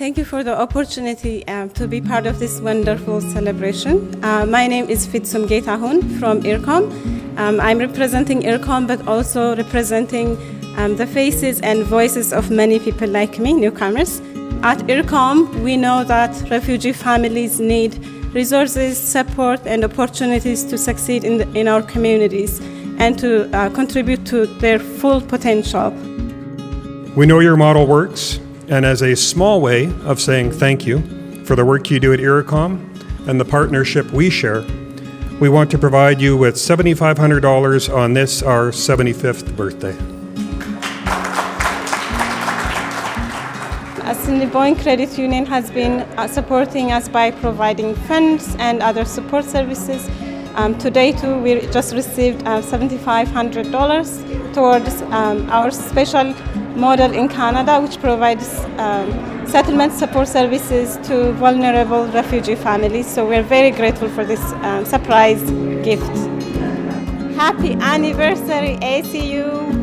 Thank you for the opportunity um, to be part of this wonderful celebration. Uh, my name is Fitsum Geitahun from IRCOM. Um, I'm representing IRCOM but also representing um, the faces and voices of many people like me, newcomers. At IRCOM, we know that refugee families need resources, support, and opportunities to succeed in, the, in our communities and to uh, contribute to their full potential. We know your model works and as a small way of saying thank you for the work you do at IRCOM and the partnership we share, we want to provide you with $7,500 on this, our 75th birthday. Assiniboine Credit Union has been uh, supporting us by providing funds and other support services. Um, today, too, we just received uh, $7,500 towards um, our special model in Canada, which provides um, settlement support services to vulnerable refugee families. So we're very grateful for this um, surprise gift. Happy anniversary, ACU!